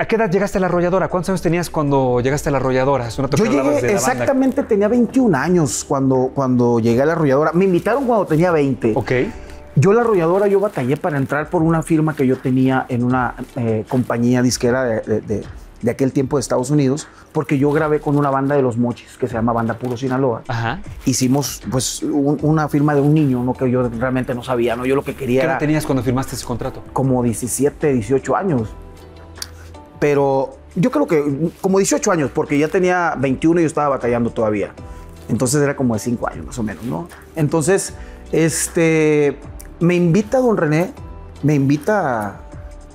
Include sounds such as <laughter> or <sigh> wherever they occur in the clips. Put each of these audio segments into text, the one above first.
¿A qué edad llegaste a la arrolladora? ¿Cuántos años tenías cuando llegaste a la arrolladora? Es una Yo llegué exactamente, tenía 21 años cuando, cuando llegué a la arrolladora. Me invitaron cuando tenía 20. Ok. Yo la arrolladora, yo batallé para entrar por una firma que yo tenía en una eh, compañía disquera de, de- de- de aquel tiempo de Estados Unidos, porque yo grabé con una banda de los mochis que se llama Banda Puro Sinaloa. Ajá. Hicimos pues un- una firma de un niño, ¿no? que yo realmente no sabía, ¿no? Yo lo que quería ¿Qué edad era tenías cuando firmaste ese contrato? como 17, 18 años. Pero yo creo que como 18 años, porque ya tenía 21 y yo estaba batallando todavía. Entonces era como de 5 años más o menos, ¿no? Entonces, este, me invita don René, me invita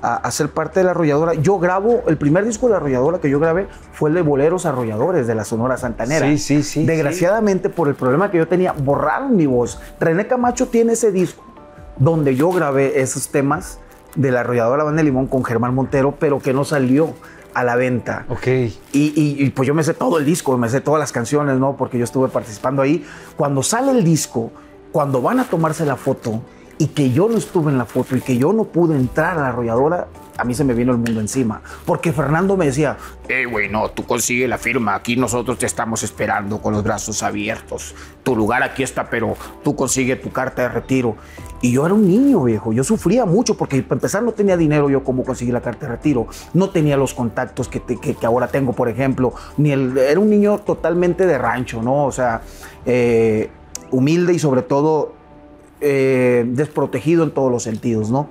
a, a ser parte de la arrolladora. Yo grabo, el primer disco de la arrolladora que yo grabé fue el de Boleros Arrolladores de la Sonora Santanera. Sí, sí, sí, Desgraciadamente, por el problema que yo tenía, borraron mi voz. René Camacho tiene ese disco donde yo grabé esos temas de la arrolladora Banda de Limón con Germán Montero, pero que no salió a la venta. Ok. Y, y- y, pues yo me sé todo el disco, me sé todas las canciones, ¿no? Porque yo estuve participando ahí. Cuando sale el disco, cuando van a tomarse la foto y que yo no estuve en la foto y que yo no pude entrar a la arrolladora, a mí se me vino el mundo encima. Porque Fernando me decía, Eh, güey, no, tú consigue la firma. Aquí nosotros te estamos esperando con los brazos abiertos. Tu lugar aquí está, pero tú consigue tu carta de retiro. Y yo era un niño, viejo. Yo sufría mucho porque para empezar no tenía dinero yo como conseguir la carta de retiro. No tenía los contactos que, que ahora tengo, por ejemplo. Ni el, era un niño totalmente de rancho, ¿no? O sea, eh, humilde y sobre todo eh, desprotegido en todos los sentidos, ¿no?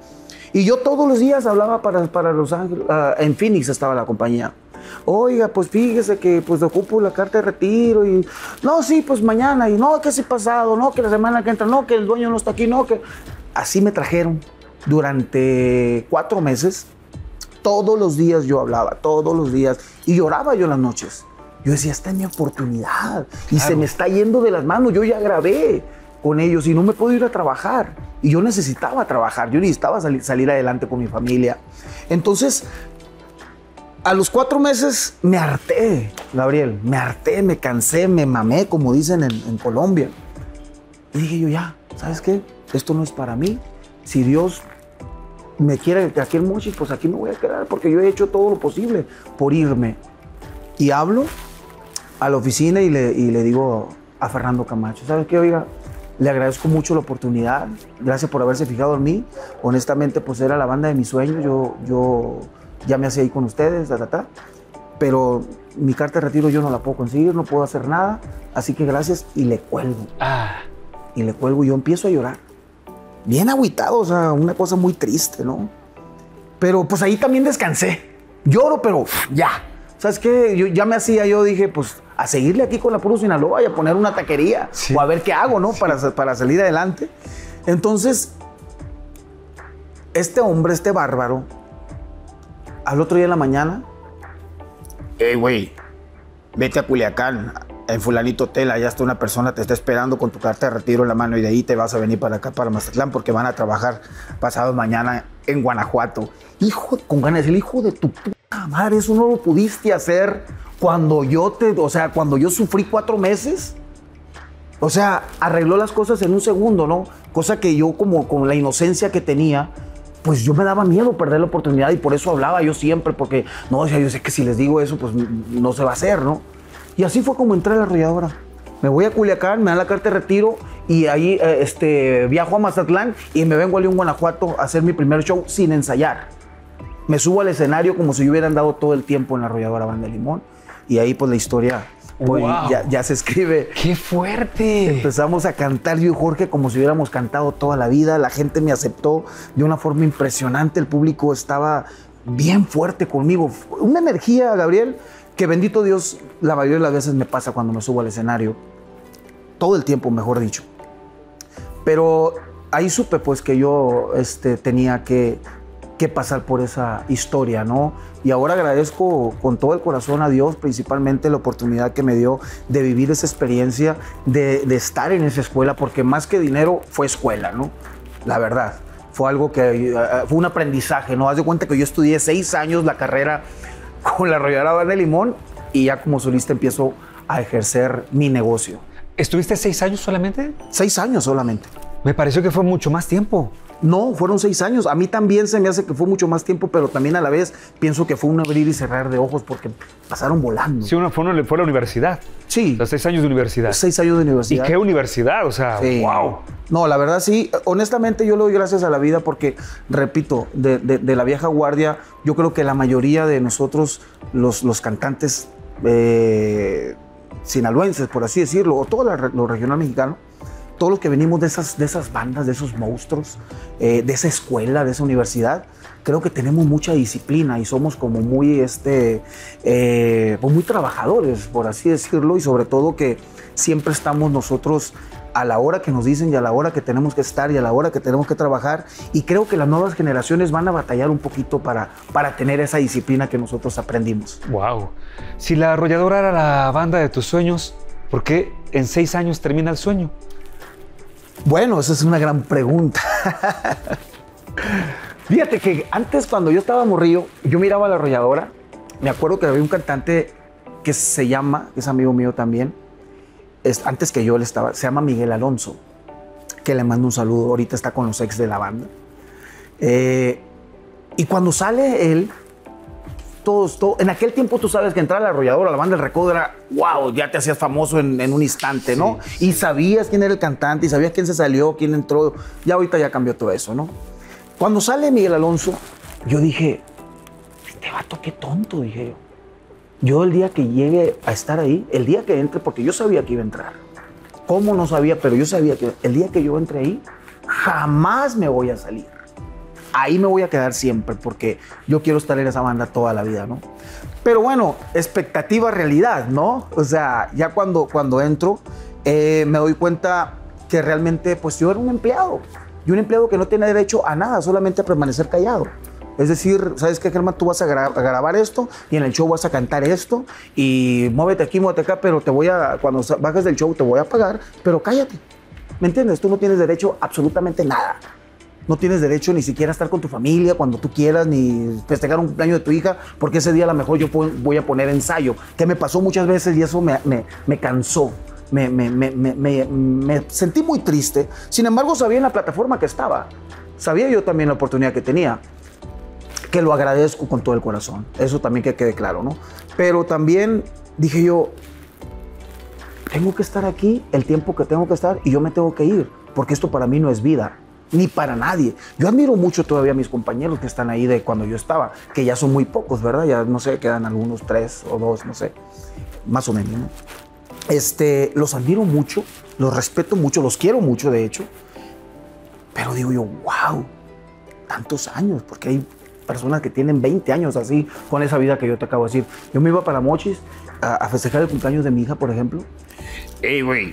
Y yo todos los días hablaba para, para Los Ángeles. ah, en Phoenix estaba la compañía. Oiga, pues fíjese que pues ocupo la carta de retiro y no, sí, pues mañana y no, que si pasado, no, que la semana que entra, no, que el dueño no está aquí, no, que así me trajeron durante cuatro meses. Todos los días yo hablaba, todos los días y lloraba yo en las noches. Yo decía, esta es mi oportunidad y se Claro. me está yendo de las manos. Yo ya grabé con ellos y no me puedo ir a trabajar. Y yo necesitaba trabajar, yo necesitaba salir, salir adelante con mi familia. Entonces, a los cuatro meses me harté, Gabriel, me harté, me cansé, me mamé, como dicen en, en Colombia. Y dije yo, ya, ¿sabes qué? Esto no es para mí. Si Dios me quiere aquí en Mochis, pues aquí me voy a quedar, porque yo he hecho todo lo posible por irme. Y hablo a la oficina y le, y le digo a Fernando Camacho, ¿sabes qué? Oiga, le agradezco mucho la oportunidad, gracias por haberse fijado en mí. Honestamente, pues era la banda de mis sueños, yo, yo ya me hacía ahí con ustedes, ta, ta, ta. Pero mi carta de retiro yo no la puedo conseguir, no puedo hacer nada, así que gracias y le cuelgo. Ah, Y le cuelgo y yo empiezo a llorar. Bien agüitado, o sea, una cosa muy triste, ¿no? Pero pues ahí también descansé. Lloro, pero ya. ¿Sabes qué? Yo ya me hacía, yo dije, pues a seguirle aquí con la Puro Sinaloa y a poner una taquería Sí. o a ver qué hago, ¿no? Para, para salir adelante. Entonces, este hombre, este bárbaro, al otro día en la mañana, Eh, güey, vete a Culiacán, en Fulanito Hotel. Allá está una persona, te está esperando con tu carta de retiro en la mano y de ahí te vas a venir para acá, para Mazatlán, porque van a trabajar pasado mañana en Guanajuato. hijo, con ganas de decirle, hijo de tu puta madre, eso no lo pudiste hacer cuando yo te, o sea, cuando yo sufrí cuatro meses. O sea, arregló las cosas en un segundo, ¿no? Cosa que yo, como con la inocencia que tenía, pues yo me daba miedo perder la oportunidad y por eso hablaba yo siempre, porque no, o sea, yo sé que si les digo eso, pues no se va a hacer, ¿no? Y así fue como entré a la arrolladora. Me voy a Culiacán, me dan la carta de retiro y ahí eh, este, viajo a Mazatlán y me vengo a León, Guanajuato, a hacer mi primer show sin ensayar. Me subo al escenario como si yo hubiera andado todo el tiempo en la arrolladora Banda Limón y ahí pues la historia pues, Wow. ya, ya se escribe. ¡Qué fuerte! Empezamos a cantar yo y Jorge como si hubiéramos cantado toda la vida. La gente me aceptó de una forma impresionante. El público estaba bien fuerte conmigo. Una energía, Gabriel, que bendito Dios, la mayoría de las veces me pasa cuando me subo al escenario. Todo el tiempo, mejor dicho. Pero ahí supe pues que yo este, tenía que, que pasar por esa historia, ¿no? Y ahora agradezco con todo el corazón a Dios, principalmente la oportunidad que me dio de vivir esa experiencia, de, de estar en esa escuela, porque más que dinero fue escuela, ¿no? La verdad. Fue algo que eh, fue un aprendizaje, ¿no? Haz de cuenta que yo estudié seis años la carrera con la arrolladora de Limón y ya como solista empiezo a ejercer mi negocio. ¿Estuviste seis años solamente? Seis años solamente. Me pareció que fue mucho más tiempo. No, fueron seis años. A mí también se me hace que fue mucho más tiempo, pero también a la vez pienso que fue un abrir y cerrar de ojos porque pasaron volando. Sí, uno fue, uno fue a la universidad. Sí. O sea, seis años de universidad. Seis años de ¿Y universidad. qué universidad? O sea, Sí. wow. No, la verdad sí. Honestamente yo le doy gracias a la vida porque, repito, de, de- de la vieja guardia, yo creo que la mayoría de nosotros, los, los cantantes eh, sinaloenses, por así decirlo, o todo la lo regional mexicano, todos los que venimos de esas, de esas bandas, de esos monstruos, eh, de esa escuela, de esa universidad, creo que tenemos mucha disciplina y somos como muy, este, eh, pues muy trabajadores, por así decirlo, y sobre todo que siempre estamos nosotros a la hora que nos dicen y a la hora que tenemos que estar y a la hora que tenemos que trabajar. Y creo que las nuevas generaciones van a batallar un poquito para, para tener esa disciplina que nosotros aprendimos. Wow. Si la arrolladora era la banda de tus sueños, ¿por qué en seis años termina el sueño? Bueno, esa es una gran pregunta. <laughs> Fíjate que antes cuando yo estaba morrillo, yo miraba a la arrolladora, me acuerdo que había un cantante que se llama, es amigo mío también, es, antes que yo él estaba, se llama Miguel Alonso, que le mando un saludo, ahorita está con los ex de la banda. Eh, y cuando sale él, todos, todo, en aquel tiempo tú sabes que entrar a la arrolladora, la banda del recodo era, wow, ya te hacías famoso en, en un instante, ¿no? Y sabías quién era el cantante y sabías quién se salió, quién entró. Ya ahorita ya cambió todo eso, ¿no? Cuando sale Miguel Alonso, yo dije, este vato qué tonto, dije yo. Yo el día que llegue a estar ahí, el día que entre, porque yo sabía que iba a entrar. ¿Cómo no sabía? Pero yo sabía que el día que yo entre ahí, jamás me voy a salir ahí me voy a quedar siempre porque yo quiero estar en esa banda toda la vida, ¿no? Pero bueno, expectativa realidad, ¿no? O sea, ya cuando, cuando entro eh, me doy cuenta que realmente pues yo era un empleado y un empleado que no tiene derecho a nada, solamente a permanecer callado. Es decir, ¿sabes qué, Germán? Tú vas a, gra- a grabar esto y en el show vas a cantar esto y muévete aquí, muévete acá, pero te voy a, cuando bajes del show te voy a pagar, pero cállate. ¿Me entiendes? Tú no tienes derecho a absolutamente nada. No tienes derecho ni siquiera a estar con tu familia cuando tú quieras, ni festejar un cumpleaños de tu hija, porque ese día a lo mejor yo voy a poner ensayo, que me pasó muchas veces y eso me, me- me cansó. Me- me sentí muy triste. Sin embargo, sabía en la plataforma que estaba. Sabía yo también la oportunidad que tenía. Que lo agradezco con todo el corazón. Eso también que quede claro, ¿no? Pero también dije yo, tengo que estar aquí el tiempo que tengo que estar y yo me tengo que ir, porque esto para mí no es vida, ni para nadie. Yo admiro mucho todavía a mis compañeros que están ahí de cuando yo estaba, que ya son muy pocos, ¿verdad? Ya no sé, quedan algunos tres o dos, no sé, más o menos, ¿no? Este, los admiro mucho, los respeto mucho, los quiero mucho, de hecho, pero digo yo, wow, tantos años, porque hay personas que tienen 20 años así, con esa vida que yo te acabo de decir. Yo me iba para Mochis a, a festejar el cumpleaños de mi hija, por ejemplo, Ey, güey,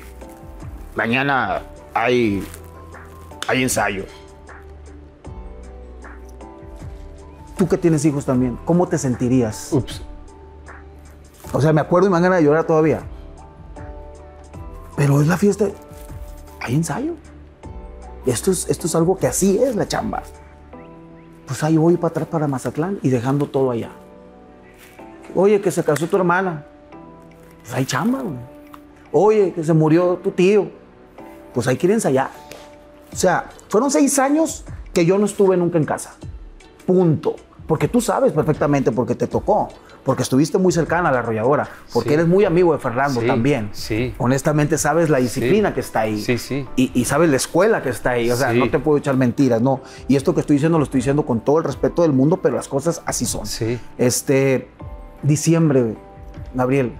mañana hay, hay ensayo. Tú que tienes hijos también, ¿cómo te sentirías? Ups. O sea, me acuerdo y me ganas de llorar todavía. Pero es la fiesta. Hay ensayo. Esto es, esto es algo que así es la chamba. Pues ahí voy para atrás para Mazatlán y dejando todo allá. Oye, que se casó tu hermana. Pues hay chamba, güey. Oye, que se murió tu tío. Pues hay que ir a ensayar. O sea, fueron seis años que yo no estuve nunca en casa. Punto. Porque tú sabes perfectamente porque te tocó. Porque estuviste muy cercana a la arrolladora. Porque Sí. eres muy amigo de Fernando Sí, también. sí. Honestamente sabes la disciplina Sí. que está ahí. Sí, sí. Y, y sabes la escuela que está ahí. O sea, no te puedo echar mentiras, no. Y esto que estoy diciendo lo estoy diciendo con todo el respeto del mundo, pero las cosas así son. Sí. Este, diciembre, Gabriel,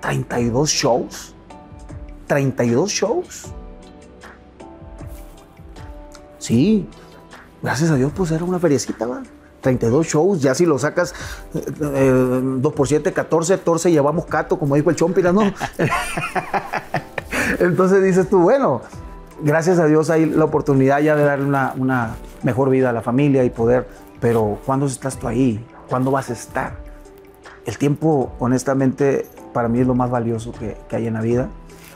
32 shows. 32 shows. Sí, gracias a Dios, pues era una feriecita, va. 32 shows, ya si lo sacas eh, eh, 2 por 7, 14, 14, llevamos cato, como dijo el Chompiras, ¿no? <laughs> Entonces dices tú, bueno, gracias a Dios hay la oportunidad ya de darle una, una mejor vida a la familia y poder, pero ¿cuándo estás tú ahí? ¿Cuándo vas a estar? El tiempo, honestamente, para mí es lo más valioso que, que hay en la vida.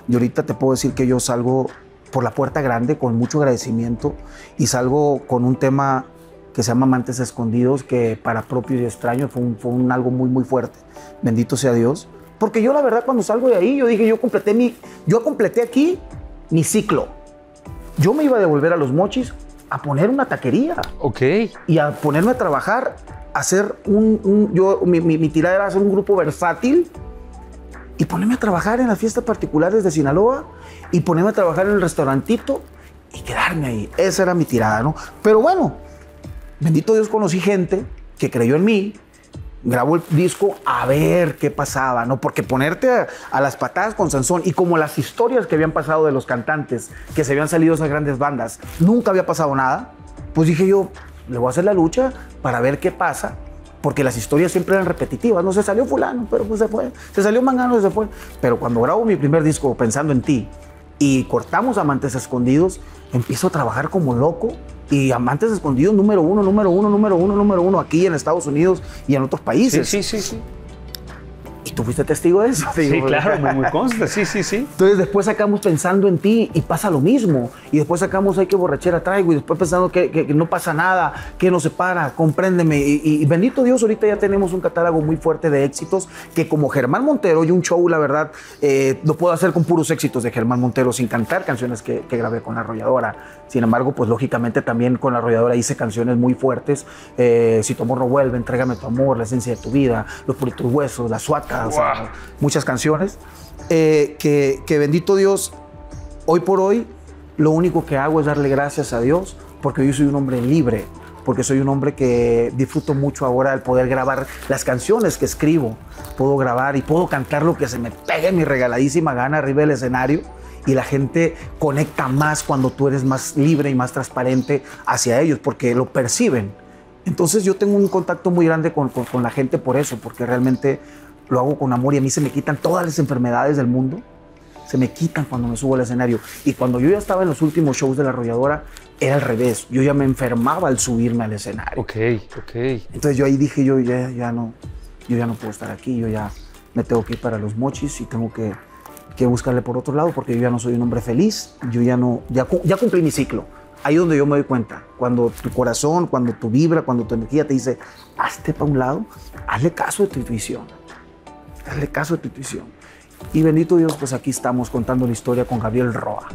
Y ahorita te puedo decir que yo salgo por la puerta grande con mucho agradecimiento y salgo con un tema que se llama Amantes Escondidos, que para propios y extraños fue, un, fue un algo muy, muy fuerte. Bendito sea Dios. Porque yo la verdad cuando salgo de ahí, yo dije, yo completé mi, yo completé aquí mi ciclo. yo me iba a devolver a los mochis a poner una taquería Ok. y a ponerme a trabajar, a hacer un, un- yo, mi, mi, mi tirada era hacer un grupo versátil y ponerme a trabajar en las fiestas particulares de Sinaloa y ponerme a trabajar en el restaurantito y quedarme ahí. Esa era mi tirada, ¿no? Pero bueno, bendito Dios conocí gente que creyó en mí, grabó el disco a ver qué pasaba, ¿no? Porque ponerte a, a las patadas con Sansón y como las historias que habían pasado de los cantantes que se habían salido esas grandes bandas, nunca había pasado nada, pues dije yo, le voy a hacer la lucha para ver qué pasa. Porque las historias siempre eran repetitivas. No se salió fulano, pero pues se fue. Se salió mangano, se fue. Pero cuando grabo mi primer disco pensando en ti y cortamos Amantes Escondidos, empiezo a trabajar como loco. Y Amantes Escondidos número uno, número uno, número uno, número uno aquí en Estados Unidos y en otros Sí, países. sí, sí, sí. Y tú fuiste testigo de eso. te <laughs> Sí, digo, claro, me, me consta. Sí, sí, sí. Entonces después sacamos pensando en ti y pasa lo mismo. Y después sacamos hay que borrachera traigo y después pensando que, que- que no pasa nada, que nos separa, compréndeme. Y, y- y bendito Dios, ahorita ya tenemos un catálogo muy fuerte de éxitos que como Germán Montero y un show, la verdad, eh, lo puedo hacer con puros éxitos de Germán Montero sin cantar canciones que, que grabé con la arrolladora. Sin embargo, pues lógicamente también con la arrolladora hice canciones muy fuertes. Eh, si tu amor no vuelve, entrégame tu amor, la esencia de tu vida, los puritos huesos, la suaca, Wow. muchas canciones. eh, que, que bendito Dios, hoy por hoy, lo único que hago es darle gracias a Dios porque yo soy un hombre libre, porque soy un hombre que disfruto mucho ahora el poder grabar las canciones que escribo. Puedo grabar y puedo cantar lo que se me pegue mi regaladísima gana arriba del escenario y la gente conecta más cuando tú eres más libre y más transparente hacia ellos porque lo perciben. Entonces yo tengo un contacto muy grande con, con- con la gente por eso, porque realmente lo hago con amor y a mí se me quitan todas las enfermedades del mundo se me quitan cuando me subo al escenario. Y cuando yo ya estaba en los últimos shows de la arrolladora, era al revés. Yo ya me enfermaba al subirme al escenario. Ok, ok. Entonces yo ahí dije, yo ya, ya no, yo ya no puedo estar aquí, yo ya me tengo que ir para los mochis y tengo que, que buscarle por otro lado porque yo ya no soy un hombre feliz, yo ya no, ya, ya cumplí mi ciclo. Ahí es donde yo me doy cuenta, cuando tu corazón, cuando tu vibra, cuando tu energía te dice, hazte para un lado, hazle caso de tu intuición, hazle caso de tu intuición. Y bendito Dios, pues aquí estamos contando la historia con Gabriel Roa.